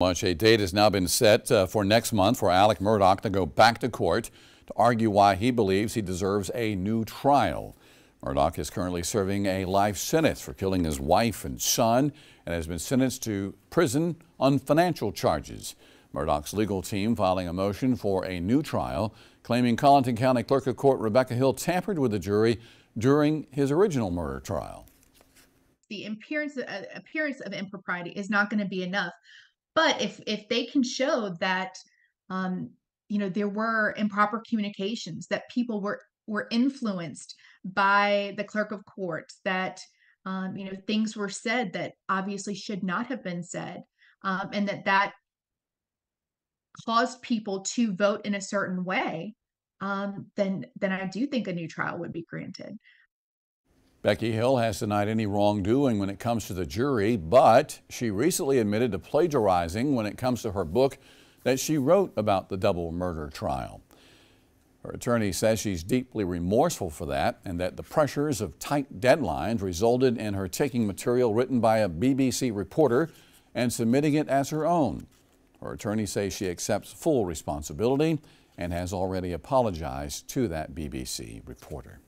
Much a date has now been set uh, for next month for Alex Murdaugh to go back to court to argue why he believes he deserves a new trial. Murdaugh is currently serving a life sentence for killing his wife and son and has been sentenced to prison on financial charges. Murdaugh's legal team filing a motion for a new trial, claiming Colleton County Clerk of Court Rebecca Hill tampered with the jury during his original murder trial. The appearance, uh, appearance of impropriety is not going to be enough but if if they can show that um, you know there were improper communications, that people were were influenced by the clerk of court, that um, you know things were said that obviously should not have been said, um, and that that caused people to vote in a certain way, um, then then I do think a new trial would be granted. Becky Hill has denied any wrongdoing when it comes to the jury, but she recently admitted to plagiarizing when it comes to her book that she wrote about the double murder trial. Her attorney says she's deeply remorseful for that and that the pressures of tight deadlines resulted in her taking material written by a BBC reporter and submitting it as her own. Her attorney says she accepts full responsibility and has already apologized to that BBC reporter.